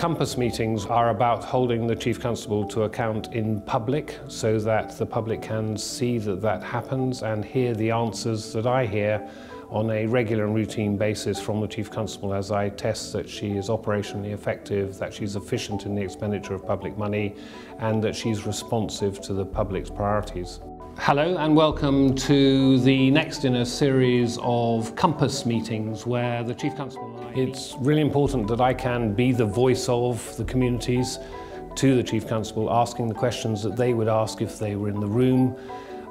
Compass meetings are about holding the Chief Constable to account in public so that the public can see that that happens and hear the answers that I hear on a regular and routine basis from the Chief Constable as I test that she is operationally effective, that she's efficient in the expenditure of public money and that she's responsive to the public's priorities. Hello and welcome to the next in a series of Compass meetings where the Chief Constable and I... It's really important that I can be the voice of the communities to the Chief Constable, asking the questions that they would ask if they were in the room,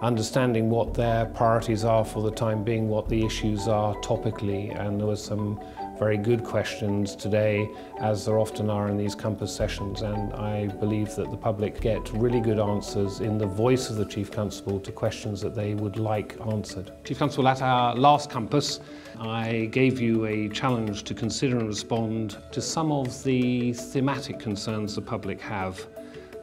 understanding what their priorities are for the time being, what the issues are topically, and there was some very good questions today, as there often are in these Compass sessions, and I believe that the public get really good answers in the voice of the Chief Constable to questions that they would like answered. Chief Constable, at our last Compass, I gave you a challenge to consider and respond to some of the thematic concerns the public have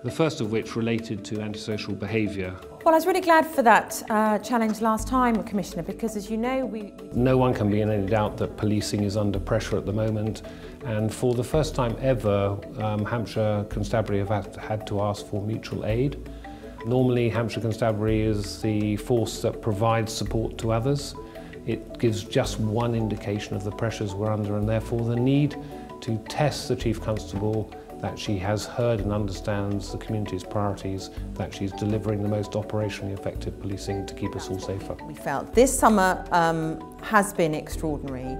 the first of which related to antisocial behaviour. Well, I was really glad for that uh, challenge last time, Commissioner, because as you know, we... No one can be in any doubt that policing is under pressure at the moment, and for the first time ever, um, Hampshire Constabulary have had to ask for mutual aid. Normally, Hampshire Constabulary is the force that provides support to others. It gives just one indication of the pressures we're under, and therefore the need to test the Chief Constable that she has heard and understands the community's priorities, that she's delivering the most operationally effective policing to keep us all safer. We felt this summer um, has been extraordinary,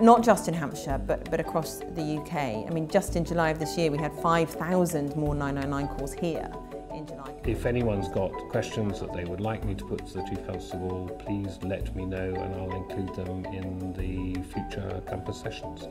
not just in Hampshire, but, but across the UK. I mean, just in July of this year, we had 5,000 more 999 calls here. In July. If anyone's got questions that they would like me to put to the Chief Constable, please let me know and I'll include them in the future Compass sessions.